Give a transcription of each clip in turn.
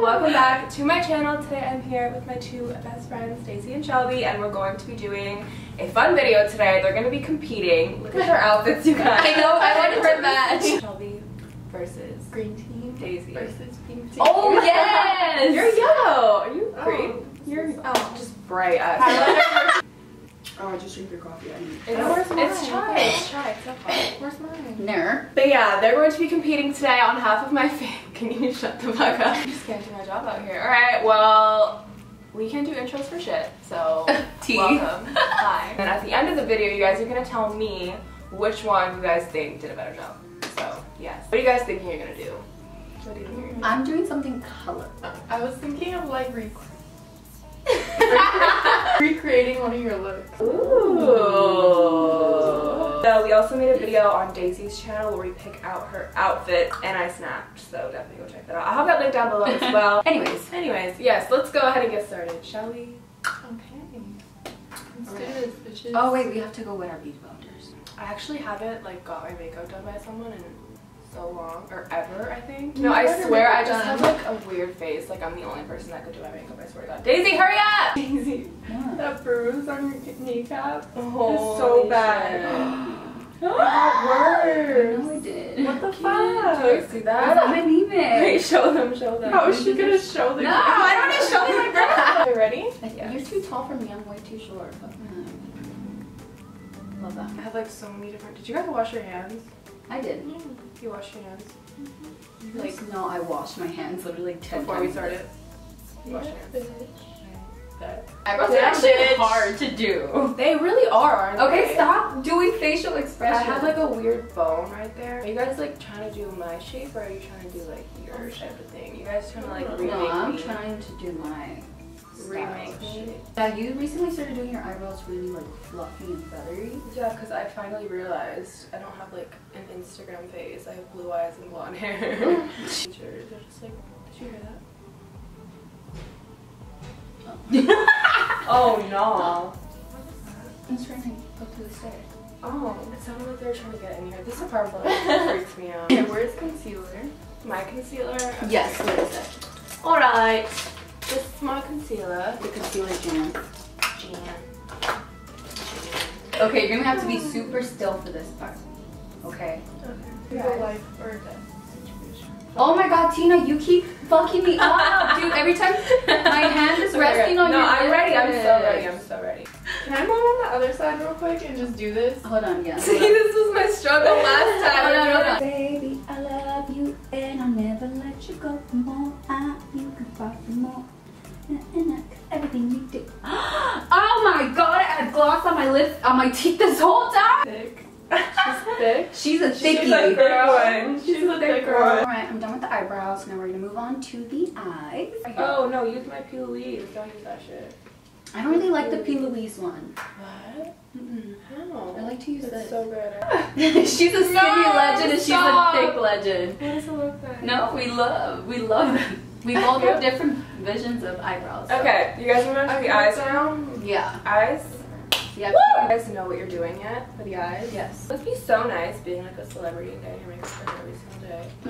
welcome back to my channel. Today I'm here with my two best friends, Daisy and Shelby, and we're going to be doing a fun video today. They're going to be competing. Look at their outfits, you guys. I know, I wanted to match. Shelby versus Green team Daisy. versus pink team. Oh yes! You're yellow. Are you Oh. green? You're oh, just bright. eyes. Oh, I just drink your coffee. I need. It's, Oh, where's it's mine? chai. It's chai. It's not coffee. Where's mine? Ner. But yeah, they're going to be competing today on half of my fame. Can you shut the fuck up? I just can't do my job out here. Alright, well, we can do intros for shit, so Tea. welcome. Hi. And at the end of the video, you guys are gonna tell me which one you guys think did a better job. So, yes. What are you guys thinking you're gonna do? What do you think you're gonna I'm doing something color. I was thinking of like rec- recreating one of your looks. Ooh. So we also made a video on Daisy's channel where we pick out her outfit and I snapped, so definitely go check that out. I'll have that link down below as well. Anyways, Anyways, yes, let's go ahead and get started, shall we? Okay. Let's do this, bitches. oh wait, we have to go with our beauty blenders. I actually haven't like got my makeup done by someone in so long or ever I think. No, I swear I makeup just have like a weird face. Like I'm the only person that could do my makeup. I swear to God. Daisy, hurry up! Daisy. Yeah. That bruise on your kneecap Oh, is so bad. that got worse. No, I did. What the Do fuck? you see That's that? my knee Wait, show them, show them. How is she gonna show them? No, I don't need to show you my girl. You ready? You're too tall for me. I'm way too short. But, mm. Love that. I have like so many different. Did you guys wash your hands? I did. Mm. You washed your hands mm-hmm. Like no, I washed my hands literally ten before we started. You washed your hands. Eyebrows are actually bitch. hard to do. They really are, aren't Okay, they? stop doing facial expressions. I have like a weird bone right there. Are you guys like trying to do my shape or are you trying to do like your oh. type of thing? You guys trying to like remake no, I'm me? trying to do my remake style me? shit. Yeah, you recently started doing your eyebrows really like fluffy and feathery. Yeah, because I finally realized I don't have like an Instagram face. I have blue eyes and blonde hair. Just like, did you hear that? Oh, oh no. I'm just trying to go the stairs. Oh, it sounded like they were trying to get in here. This apartment freaks me out. Okay, where's concealer? My concealer. Yes, what is it? Alright. This is my concealer. The concealer jam. Jan. Okay, you're gonna have to be super still for this part. Okay. It's a life or death situation. Oh my god, Tina, you keep fucking me up, dude. Every time my hand is resting on no, your I'm ready. I'm so ready. I'm so ready. Can I move on the other side real quick and just do this? Hold on, yeah. See, this was my struggle last time. Hold on, hold on. Baby, I love you and I'll never let you go for more. I, you can fight for more. And, everything you do. oh my god, I had gloss on my lips, on my teeth this whole time. Thick. She's thick. She's a thickie. She's a growing. She's a thick one. Alright, I'm done with the eyebrows. Now we're gonna move on to the eyes. Oh no, use my P. Louise. Don't use that shit. I don't really like the P. Louise one. What? Mm-mm. How? I like to use this. so good. she's a skinny No, legend and stop. she's a thick legend. What does it look like? No, we love, we love them. We both have different visions of eyebrows. so- Okay, you guys want to do the eyes now? Yeah. Eyes? Yeah. You guys know what you're doing yet for the eyes? Yes. Must be so nice being like a celebrity and getting your makeup done every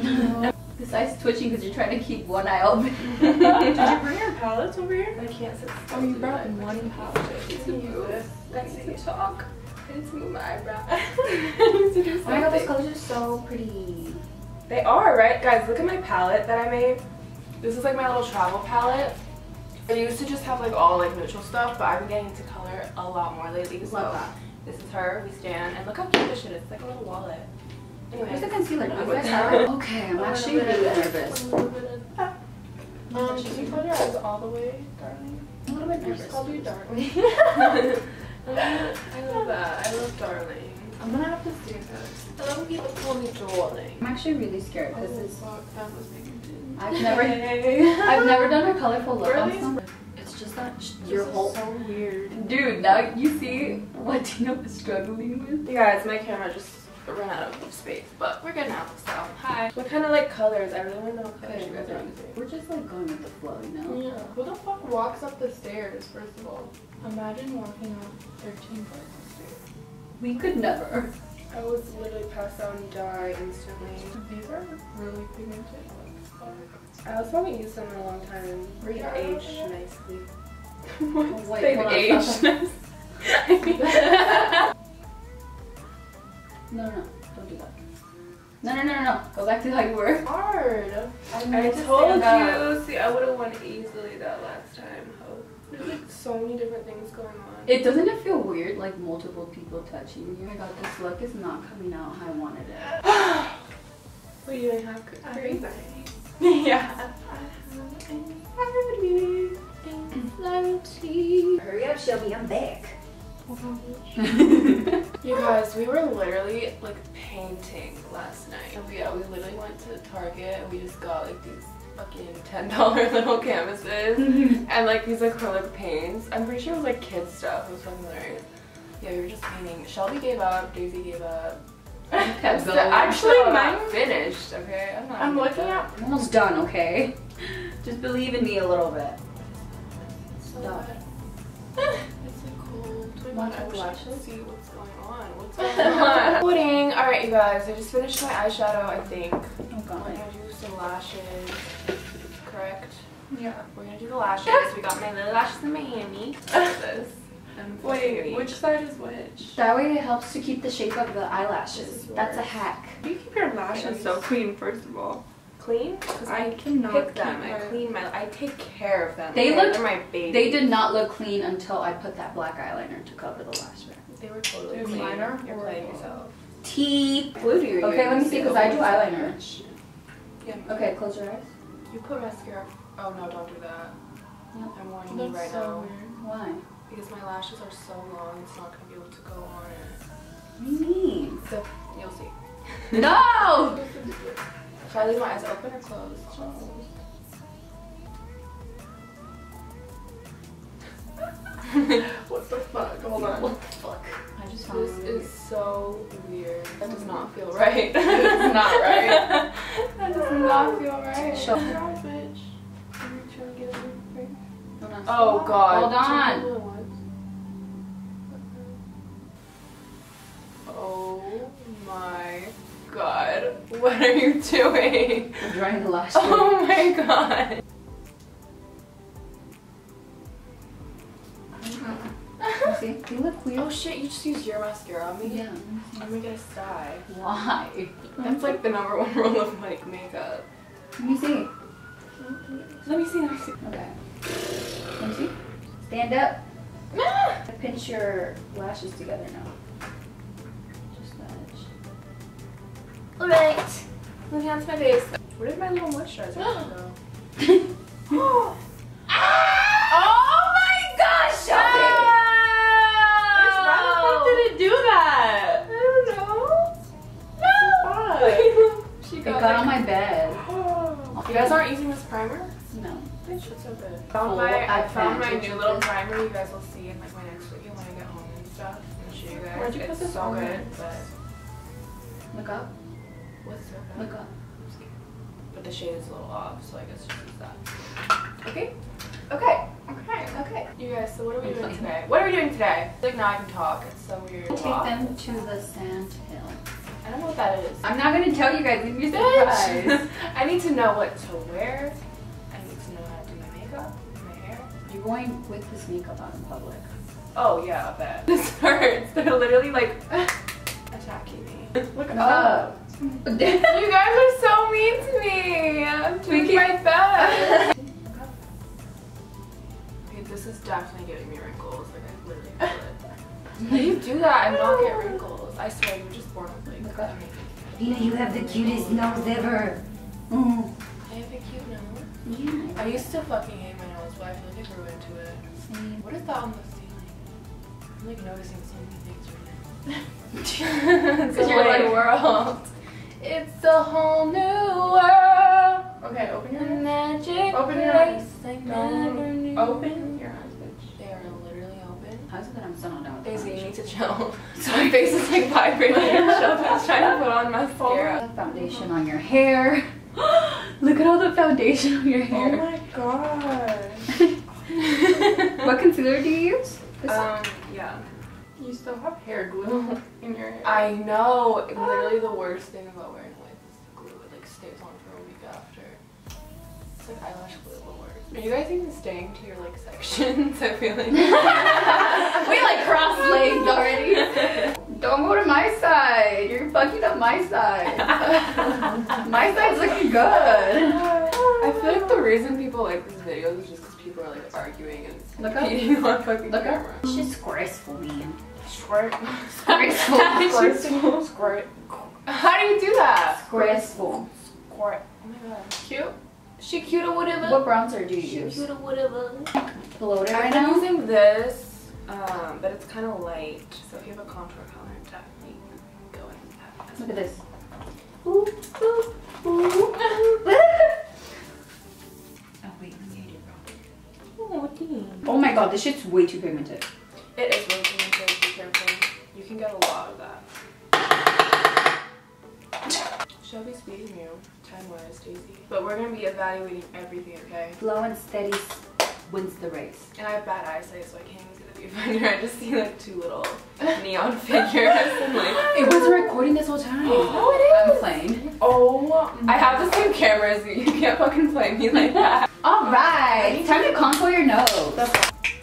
single day. This eye's twitching because you're trying to keep one eye open. Did you bring your palettes over here? I can't sit Oh, you brought to do one palette. I need to move. I need to talk. I need to move my eyebrow. I need to do Oh my god, those colors are so pretty. They are, right? Guys, look at my palette that I made. This is like my little travel palette. I used to just have like all like neutral stuff, but I've been getting into color a lot more lately. So Love that. this is her, we stand, and look how cute this shit is. It's like a little wallet. Where's Anyways. the concealer? You Where's guys that? have- Okay, I'm actually really nervous. a little bit of- Um, can you close your eyes all the way, darling? A little bit I just nervous. called you darling. I love that. I love darling. I'm gonna have to stand up. I love people call me darling. I'm actually really scared. Oh, This is. fuck, that was making I've never. I've never done a colorful look on someone. It's just that sh- your whole. so weird. Dude, now you see what Tina was struggling with. You guys, my camera just ran out of space, but we're good now. So, hi. What kind of like colors? I really want to know what colors Okay, you guys are using. We're just like going with the flow, you know? Yeah. Who the fuck walks up the stairs, first of all? Imagine walking up 13 flights of stairs. We could never. I would literally pass out and die instantly. These are really pigmented looks. I also haven't used them in a long time. Were you aged nicely. Wait, They've aged nicely. No, no, no, don't do that. No, no, no, no, no. Go back to how you were. Hard. I need to told stand up. you. See, I would have won easily that last time. Ho. There's like so many different things going on. It doesn't it feel weird, like multiple people touching you? Oh my god, this look is not coming out how I wanted it. What are you doing? Have cream? Yeah. Hurry up, Shelby, I'm back. You guys, we were literally like painting last night. And we, yeah, we literally went to Target and we just got like these fucking $10 little canvases and like these acrylic paints. I'm pretty sure it was like kid stuff. It was fucking hilarious. Yeah, we were just painting. Shelby gave up, Daisy gave up. Kept I'm still- actually, So mine mine- finished, okay? I'm, not I'm looking at- up. I'm almost done, okay? Just believe in me a little bit. So Stop. It's like cold. My Want I to wish I could see what's going on. What's going on? Pudding. All right, you guys. I just finished my eyeshadow. I think Oh god. we're gonna do some lashes. Correct. Yeah. We're gonna do the lashes. we got my little lashes in Miami. Look at this. I'm Wait, which side is which? That way it helps to keep the shape of the eyelashes. That's a yours. hack. You keep your lashes so clean, first of all. clean? Because I, I cannot pick them. keep I clean my. I take care of them. They Okay? looked- They're my baby. They did not look clean until I put that black eyeliner to cover the lash band. They were totally Dude, clean. mine are You're playing horrible. yourself. T. Blue do you Okay, let me see because I do eyeliner. Yeah. Okay, close your eyes. You put mascara. Oh no, don't do that. Nope. I'm warning That's you right so now. weird. Why? Because my lashes are so long, it's not gonna be able to go on. What do you mean? So you'll see. No! Should I leave my eyes open or closed? What the fuck? Hold on. What the fuck? I just found This is so weird. That does not feel right. That's not right. That does not feel right. Show- Gosh, bitch. Are you trying to get it? Hold on. Oh god. Hold on. What are you doing? I'm drying the band. Oh my god. You see? They look weird. Oh shit, you just used your mascara on me? Yeah. I'm gonna get a sty. Why? That's like the number one rule of like makeup. Let me see. Let me see, let me see. Okay. Let me see. Stand up. Ah! Pinch your lashes together now. Alright. Let me onto my face. Where did my little moisturizer go? oh my gosh, Shelby! Why the fuck did it do that? I don't know. Fuck. she It got, got on my bed. You guys aren't using this primer? No. Bitch, it's so good. Found my, I found my new little this. primer. You guys will see in like my next video when I get home and stuff. I'm gonna show you guys. Where'd you put it's this so on? good, but Look up. What's so good? Look up. But the shade is a little off, so I guess just use that. Okay. Okay. Okay. Okay. You guys, so what are we doing today? What are we doing today? Like now I can talk. It's so weird. Take talk. them to the sand hill. I don't know what that is. I'm not gonna tell you guys. You're Bitch. surprised. I need to know what to wear. I need to know how to do my makeup, my hair. You're going with this makeup out in public. Oh yeah, I bet. This hurts. They're literally like attacking me. Look Look up. You guys are so mean to me. I'm doing keep- my best. okay, this is definitely giving me wrinkles. Like I literally feel it. How do you do that and not get wrinkles? I swear you were just born with like. Look up. you have the cutest nose ever. Mm. I have a cute nose. Yeah. I used to fucking hate my nose, but I feel like I grew into it. Same. What is that on the ceiling? I'm like noticing so many things right now. it's a 'Cause you're whole like- world. It's a whole new world. Okay, open your eyes. magic Open your eyes. Don't. Open your eyes, bitch. They are literally open. How's it that I'm still not done with the Daisy, you need to chill. So my face is like vibrating. Shelby's trying to put on mascara. The foundation on your hair. Look at all the foundation on your hair. Oh my god. what concealer do you use? This one? um, yeah. You still have hair glue in your hair. I know. Literally the worst thing about wearing wigs is the glue. It like stays on for a week after. It's like eyelash glue will work. Are you guys even staying to your like sections? I feel like. We like cross legs already. Don't go to my side. You're fucking up my side. my side's looking good. I feel like the reason people like these videos is just because people are like arguing and Look up. competing on fucking Look up. camera. It's just graceful, man. Squirt. Graceful. Graceful. Squirt. How do you do that? Graceful. Squirt. Oh my god. Cute. She cute or whatever. What bronzer do you use? She cute or whatever. Below it right I've now? been using this, um, but it's kind of light. So if you have a contour color, definitely go in with that. Look at this. Ooh, ooh, ooh. Oh wait, let me edit it Oh, dang. Oh my god, this shit's way too pigmented. It is really pigmented, be careful. You can get a lot of that. Shelby speeding you, time-wise, Daisy. But we're gonna be evaluating everything, okay? Slow and steady wins the race. And I have bad eyesight, so I can't even see the viewfinder. I just see like two little neon figures and like. It was recording this whole time. Oh, it I'm playing. Oh, I have the same camera as you. You can't fucking play me like that. Alright, time to contour your nose.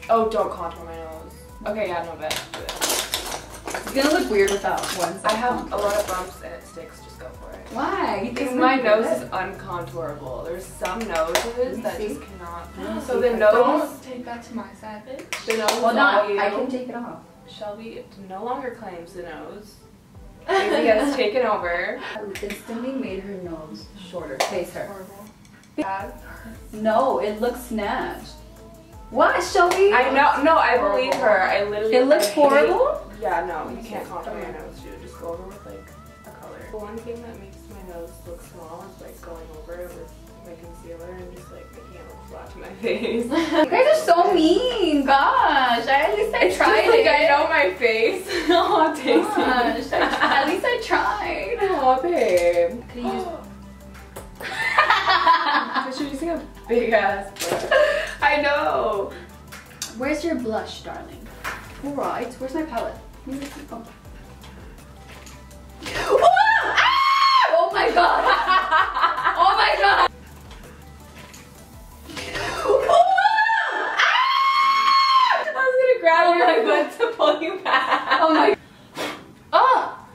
Oh, don't contour my nose. Okay, yeah, no bet. Do it. It's gonna look weird without one. I have a lot of bumps and it sticks. Just go for it. Why? Because my nose is uncontourable. There's some noses that see. just cannot. Yeah, So see, the nose, Don't take that to my side, bitch. the nose Well, not. you. I can take it off. Shelby no longer claims the nose. Daisy has taken over. Instantly made her nose shorter. Face her. Horrible. No, it looks snatched. What, Shelby? I know. No, I believe her. I literally. It looks I hate- horrible. Yeah, no, you can't contour your nose, dude. Just go over with like a color. The one thing that makes my nose look small is like going over it with my concealer and just like making it look flat to my face. You guys are so mean. Gosh, I, at least I It's tried just like it. I know my face. oh, Daisy. Gosh, I- at least I tried. Oh, babe. Could you just Because you're using a big ass brush. I know. Where's your blush, darling? Alright, where's my palette? Let me see. Oh. Ah! oh my god! Oh my god! I was gonna grab your butt to pull you back. Oh my Oh!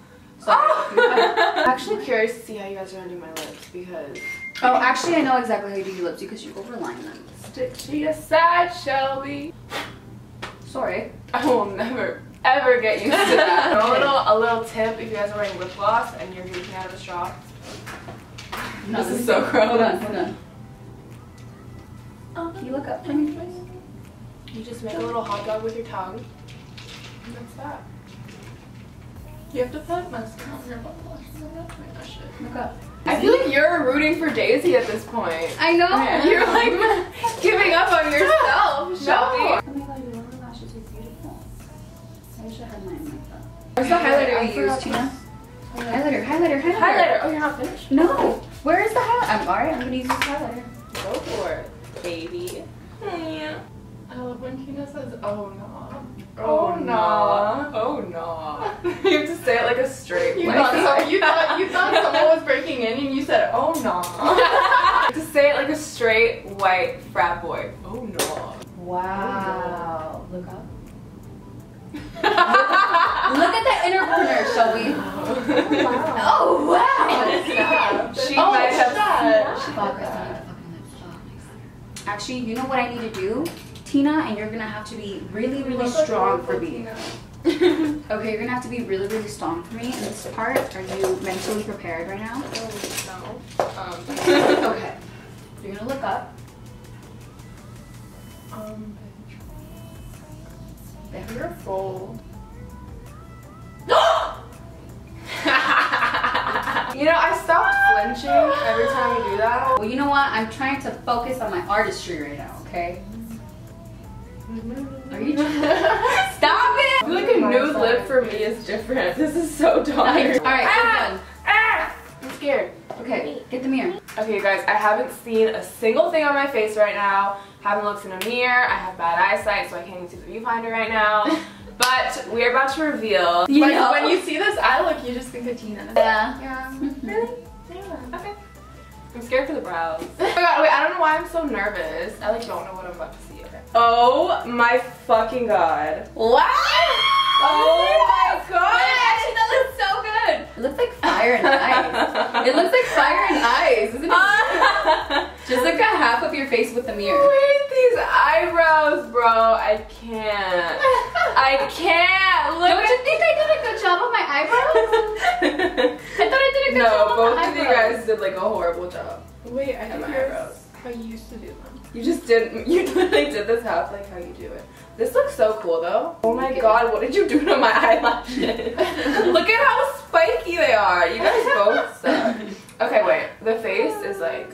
Oh! Actually curious to see how you guys are gonna do my lips because oh, actually, I know exactly how you do your lips because you overline them. stick to your side, Shelby. Sorry. I will never ever get used to that. a little a little tip if you guys are wearing lip gloss and you're drinking out of a straw. No, This is so gross. Hold on, hold on. Can you look up for me, please? You just make a little hot dog with your tongue. And that's that. You have to put mascara on your butt blush. I'm not doing that oh shit. Look up. I feel like you're rooting for Daisy at this point. I know. You're like giving up on yourself, Shelby. Oh Where's the highlighter I you forgot used, Tina? Highlighter, highlighter, highlighter. Highlighter. Oh, you're not finished? No. Where is the highlighter? I'm alright. I'm gonna use this highlighter. Go for it, baby. Yeah. I love when Tina says, oh no. Oh, no. Oh, no. you have to say it like a straight You white thought, guy. so, you, thought, you thought someone was breaking in and you said, oh no. You have to say it like a straight white frat boy. Oh, no. Wow. Look up. Look at that inner corner, Shelby. wow. Oh wow. She Oh, might have. shut. Fuck, I still need the fucking Actually, you know what I need to do, Tina, and you're gonna have to be really, really strong for me. Okay, you're gonna have to be really, really strong for me in this part. Are you mentally prepared right now? Oh, no. Um, Okay. You're gonna look up. Um, There. bitch, you're full. No! You know, I stopped flinching every time you do that. Well, you know what? I'm trying to focus on my artistry right now. Okay. Are you? Stop it! I feel like a nude lip for me is different. This is so dark. All right, Ah! done. Ah! I'm scared. Okay, get the mirror. Okay, you guys, I haven't seen a single thing on my face right now. Haven't looked in a mirror. I have bad eyesight, so I can't even see the viewfinder right now. But we're about to reveal. You when, know? when you see this eye look, you just think of Tina. Yeah. Yeah. Really? Yeah. Okay. I'm scared for the brows. oh my god, wait, I don't know why I'm so nervous. I like don't know what I'm about to see. Okay. Oh my fucking god. What? Oh my god! Actually, that looks so good. It looks like fire and ice. It looks like fire and ice, isn't it? Just look at half of your face with the mirror. Wait, these eyebrows, bro. I can't. I can't. Look Don't you think I did a good job on my eyebrows? I thought I did a good no, job on both of you guys did like a horrible job. Wait, I And think my eyebrows. I used to do them. You just didn't. You literally did this half like how you do it. This looks so cool though. Oh my god, what did you do to my eyelashes? Look at how spiky they are. You guys both suck. Okay, wait. The face is like.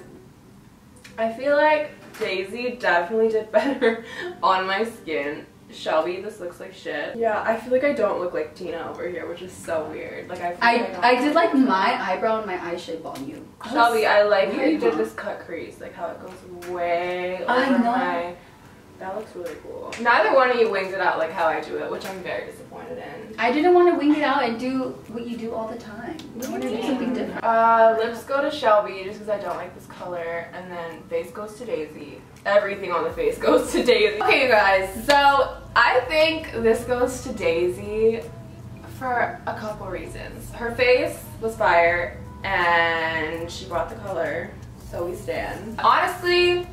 I feel like Daisy definitely did better on my skin. Shelby, this looks like shit. Yeah, I feel like I don't look like Tina over here, which is so weird. Like I. Feel I, like I don't did like my eyebrow and my eye shape on you. Shelby, I like how you did this cut crease, like how it goes way over I know. my. That looks really cool. Neither one of you wings it out like how I do it, which I'm very disappointed in. I didn't want to wing it out and do what you do all the time. I want to do something different. Uh, lips go to Shelby just because I don't like this color, and then face goes to Daisy. Everything on the face goes to Daisy. Okay, you guys. So I think this goes to Daisy for a couple reasons. Her face was fire, and she brought the color, so we stand. Honestly,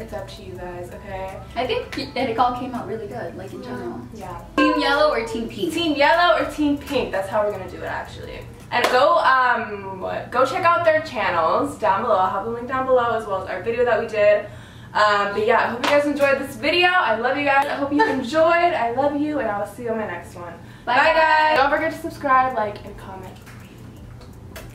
it's up to you guys. Okay. I think it all came out really good, like in general. Yeah. Team yellow or team pink? Team yellow or team pink? That's how we're gonna do it actually. And go um what? Go check out their channels down below. I'll have the link down below as well as our video that we did. Um, but yeah, I hope you guys enjoyed this video. I love you guys. I hope you enjoyed. I love you, and I will see you on my next one. Bye, Bye guys. Don't forget to subscribe, like, and comment